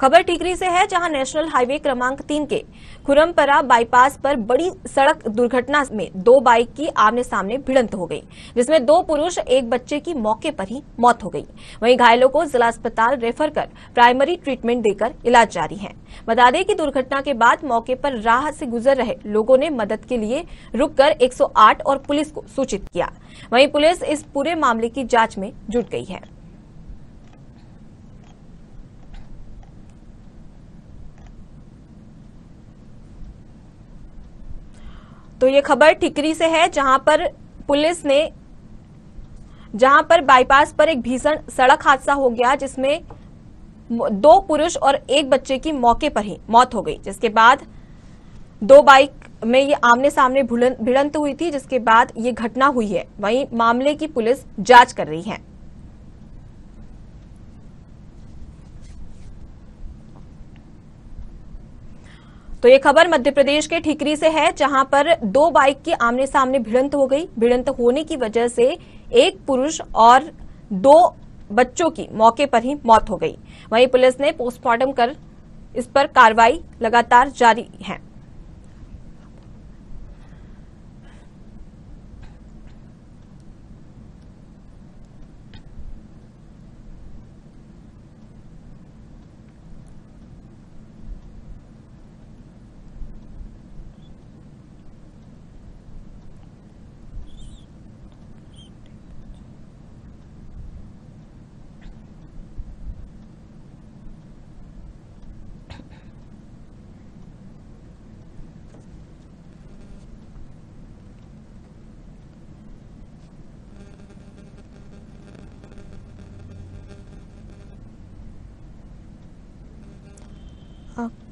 खबर टिकरी से है जहाँ नेशनल हाईवे क्रमांक तीन के खुरमपरा बाईपास पर बड़ी सड़क दुर्घटना में दो बाइक की आमने सामने भिड़ंत हो गई, जिसमें दो पुरुष, एक बच्चे की मौके पर ही मौत हो गई। वहीं घायलों को जिला अस्पताल रेफर कर प्राइमरी ट्रीटमेंट देकर इलाज जारी है। बता दें कि दुर्घटना के बाद मौके पर राह से गुजर रहे लोगों ने मदद के लिए रुककर 108 और पुलिस को सूचित किया। वहीं पुलिस इस पूरे मामले की जाँच में जुट गई है। तो ये खबर ठिकरी से है, जहाँ पर पुलिस ने, जहाँ पर बाईपास पर एक भीषण सड़क हादसा हो गया, जिसमें दो पुरुष और एक बच्चे की मौके पर ही मौत हो गई, जिसके बाद दो बाइक में ये आमने सामने भिड़ंत हुई थी, जिसके बाद ये घटना हुई है। वहीं मामले की पुलिस जाँच कर रही है। तो ये खबर मध्य प्रदेश के ठीकरी से है, जहाँ पर दो बाइक की आमने सामने भिड़ंत हो गई। भिड़ंत होने की वजह से एक पुरुष और दो बच्चों की मौके पर ही मौत हो गई। वहीं पुलिस ने पोस्टमार्टम कर इस पर कार्रवाई लगातार जारी है। Ốp!